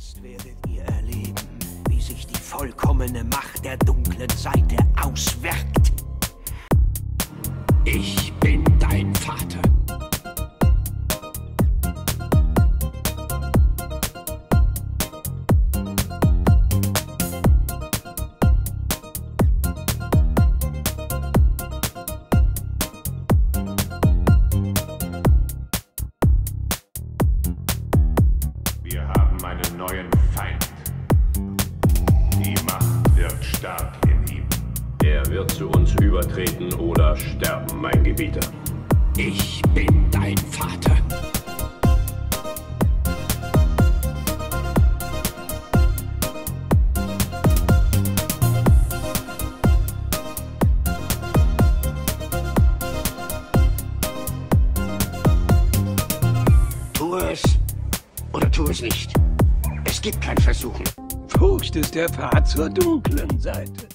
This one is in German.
Jetzt werdet ihr erleben, wie sich die vollkommene Macht der dunklen Seite auswirkt. Neuen Feind. Die Macht wird stark in ihm. Er wird zu uns übertreten oder sterben, mein Gebieter. Ich bin dein Vater. Tu es oder tu es nicht. Es gibt kein Versuchen. Furcht ist der Pfad zur dunklen Seite.